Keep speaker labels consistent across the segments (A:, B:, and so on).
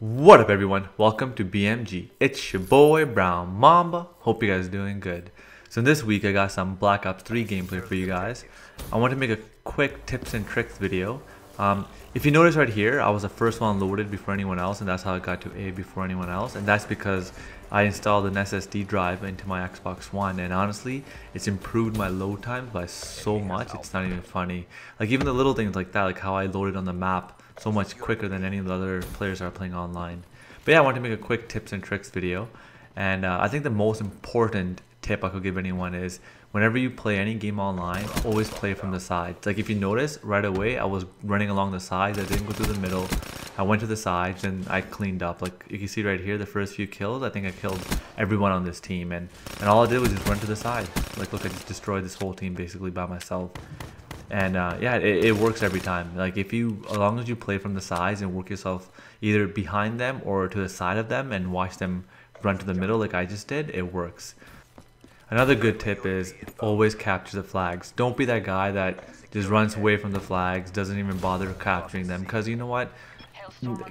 A: What up everyone? Welcome to BMG. It's your boy Brown Mamba. Hope you guys doing good. So this week I got some Black Ops 3 gameplay for you guys. I want to make a quick tips and tricks video. Um, if you notice right here, I was the first one loaded before anyone else and that's how I got to A before anyone else and that's because I installed an SSD drive into my Xbox One and honestly, it's improved my load times by so much, it's not even funny. Like even the little things like that, like how I loaded on the map so much quicker than any of the other players are playing online. But yeah, I wanted to make a quick tips and tricks video. And uh, I think the most important tip I could give anyone is whenever you play any game online, always play from the sides. Like if you notice right away, I was running along the sides. I didn't go through the middle. I went to the sides and I cleaned up. Like you can see right here, the first few kills, I think I killed everyone on this team. And, and all I did was just run to the side. Like look, I just destroyed this whole team basically by myself and uh, yeah it, it, works every time. Like if you as long as you play from the sides and work yourself either behind them or to the side of them and watch them run to the middle like I just did it works. Another good tip is always capture the flags. Don't be that guy that just runs away from the flags doesn't even bother capturing them because you know what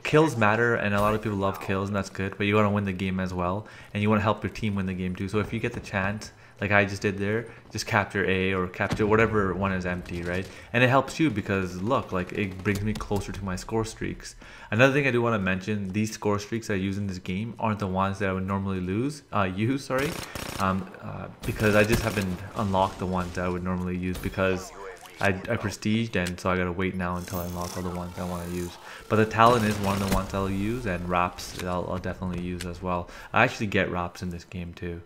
A: kills matter and a lot of people love kills and that's good but you want to win the game as well and you want to help your team win the game too so if you get the chance like I just did there, just capture A or capture whatever one is empty, right? And it helps you because look, like it brings me closer to my score streaks. Another thing I do want to mention, these score streaks I use in this game aren't the ones that I would normally lose, uh, use, sorry, um, uh, because I just haven't unlocked the ones that I would normally use because I, I prestiged and so I gotta wait now until I unlock all the ones I want to use. But the Talon is one of the ones I'll use and RAPS I'll, I'll definitely use as well. I actually get RAPS in this game too.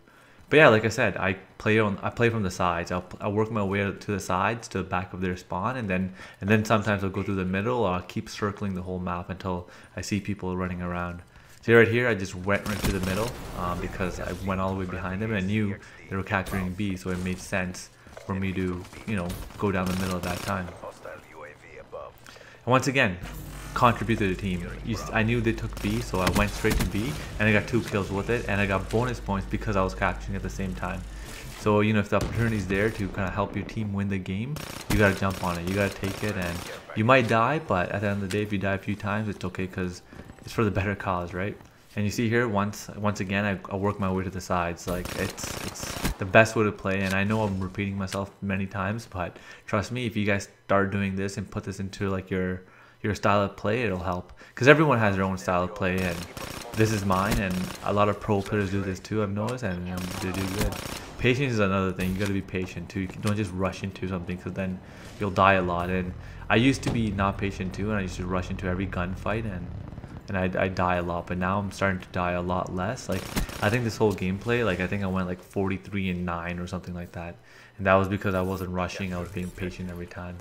A: But yeah, like I said, I play on I play from the sides. I'll, I'll work my way to the sides to the back of their spawn, and then and then sometimes I'll go through the middle, or I'll keep circling the whole map until I see people running around. See right here, I just went right through the middle um, because I went all the way behind them and I knew they were capturing B, so it made sense for me to you know go down the middle at that time. And once again, contribute to the team. You, I knew they took B, so I went straight to B, and I got two kills with it, and I got bonus points because I was capturing at the same time. So, you know, if the opportunity is there to kind of help your team win the game, you got to jump on it. You got to take it, and you might die, but at the end of the day, if you die a few times, it's okay because it's for the better cause, right? And you see here, once once again, I, I work my way to the sides. Like, it's, it's the best way to play, and I know I'm repeating myself many times, but trust me, if you guys start doing this and put this into, like, your your style of play, it'll help. Because everyone has their own style of play, and this is mine, and a lot of pro players do this too, I've noticed, and um, they do good. Patience is another thing. You gotta be patient too. You don't just rush into something, because then you'll die a lot. And I used to be not patient too, and I used to rush into every gunfight, and and I, I die a lot. But now I'm starting to die a lot less. Like I think this whole gameplay, like I think I went like 43 and 9 or something like that, and that was because I wasn't rushing. I was being patient every time.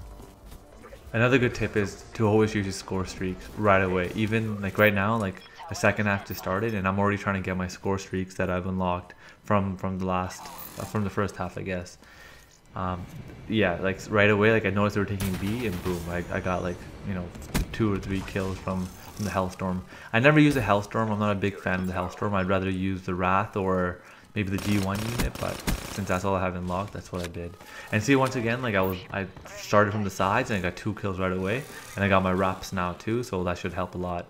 A: Another good tip is to always use your score streaks right away. Even like right now, like the second half just started, and I'm already trying to get my score streaks that I've unlocked from from the last uh, from the first half, I guess. Um, yeah, like right away, like I noticed they were taking B, and boom, I, I got like you know two or three kills from from the Hellstorm. I never use a Hellstorm. I'm not a big fan of the Hellstorm. I'd rather use the Wraith or maybe the G1 unit, but since that's all I have in lock, that's what I did. And see, once again, like I was, I started from the sides and I got two kills right away, and I got my RAPS now too, so that should help a lot.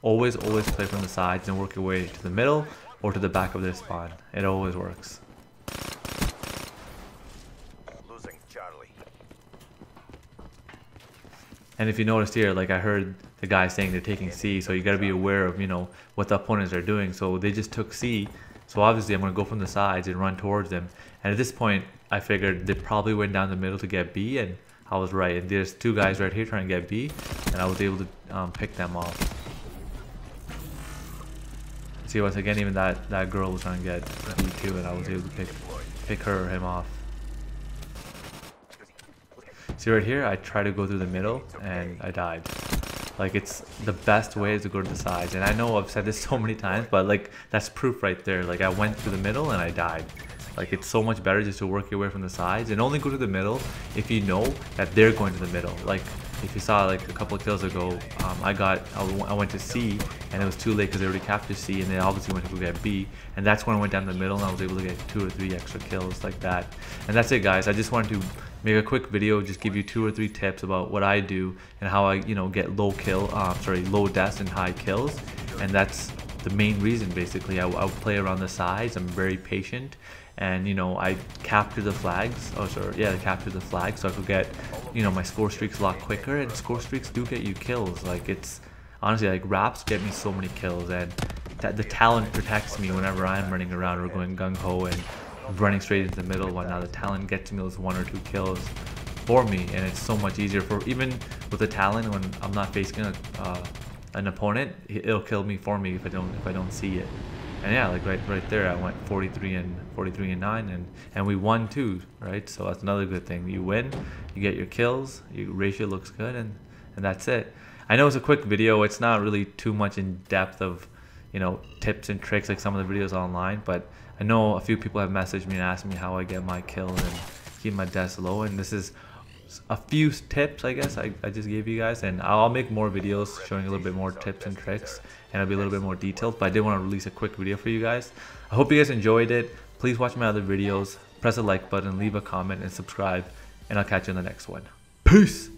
A: Always, always play from the sides and work your way to the middle or to the back of their spawn. It always works. And if you noticed here, like I heard the guy saying they're taking C, so you got to be aware of, you know, what the opponents are doing. So they just took C, so obviously I'm going to go from the sides and run towards them. And at this point, I figured they probably went down the middle to get B, and I was right. And there's two guys right here trying to get B, and I was able to um, pick them off. See, once again, even that, that girl was trying to get B too, and I was able to pick, pick her or him off. See right here, I try to go through the middle, and I died. Like it's the best way is to go to the sides. And I know I've said this so many times, but like that's proof right there. Like I went through the middle and I died. Like it's so much better just to work your way from the sides and only go to the middle if you know that they're going to the middle. Like if you saw like a couple of kills ago, um, I got I went to C and it was too late because they already captured C and they obviously went to go get B and that's when I went down the middle and I was able to get two or three extra kills like that. And that's it guys. I just wanted to make a quick video, just give you two or three tips about what I do and how I you know get low kill, uh, sorry low deaths and high kills. and that's the main reason basically. I, I play around the sides. I'm very patient, and you know I capture the flags. Oh, sorry, yeah, I capture the flags so I could get you know my score streaks a lot quicker. And score streaks do get you kills. Like it's honestly like RAPS get me so many kills, and the Talon protects me whenever I'm running around or going gung ho and running straight into the middle. What now the Talon gets me those one or two kills for me, and it's so much easier for even with the Talon when I'm not facing a, uh, an opponent, it'll kill me for me if I don't if I don't see it. And yeah, like right right there, I went 43 and 43 and 9, and and we won too, right? So that's another good thing. You win, you get your kills, your ratio looks good, and and that's it. I know it's a quick video. It's not really too much in depth of you know tips and tricks like some of the videos online, but I know a few people have messaged me and asked me how I get my kills and keep my deaths low, and this is a few tips I guess I, I just gave you guys and I'll make more videos showing a little bit more tips and tricks and it'll be a little bit more detailed but I did want to release a quick video for you guys. I hope you guys enjoyed it. Please watch my other videos. Press the like button leave a comment and subscribe and I'll catch you in the next one. Peace